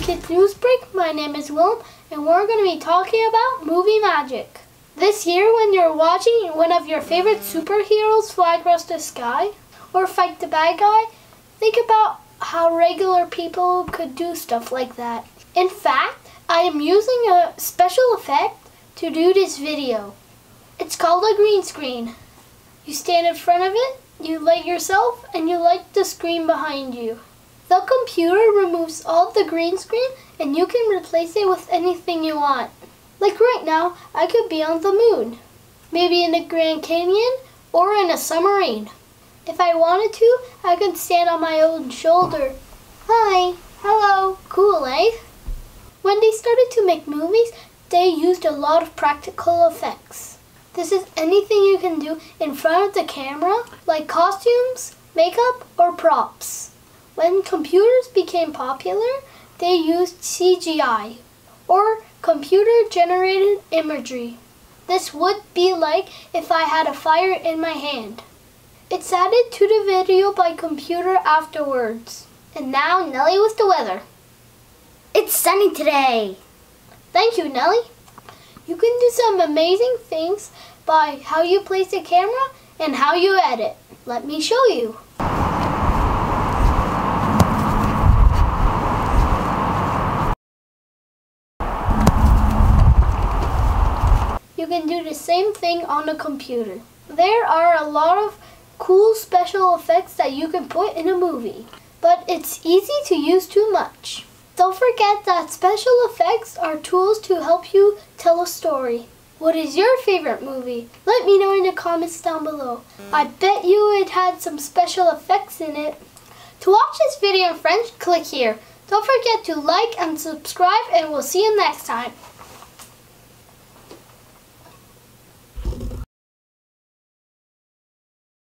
Magic News Break. My name is Willem, and we're going to be talking about movie magic. This year, when you're watching one of your favorite superheroes fly across the sky or fight the bad guy, think about how regular people could do stuff like that. In fact, I am using a special effect to do this video. It's called a green screen. You stand in front of it, you light yourself, and you light the screen behind you. The computer removes all the green screen and you can replace it with anything you want. Like right now, I could be on the moon. Maybe in the Grand Canyon or in a submarine. If I wanted to, I could stand on my own shoulder. Hi, hello, cool, eh? When they started to make movies, they used a lot of practical effects. This is anything you can do in front of the camera, like costumes, makeup, or props. When computers became popular, they used CGI, or computer generated imagery. This would be like if I had a fire in my hand. It's added to the video by computer afterwards. And now Nellie with the weather. It's sunny today. Thank you, Nellie. You can do some amazing things by how you place the camera and how you edit. Let me show you. You can do the same thing on a computer. There are a lot of cool special effects that you can put in a movie, but it's easy to use too much. Don't forget that special effects are tools to help you tell a story. What is your favorite movie? Let me know in the comments down below. I bet you it had some special effects in it. To watch this video in French, click here. Don't forget to like and subscribe and we'll see you next time.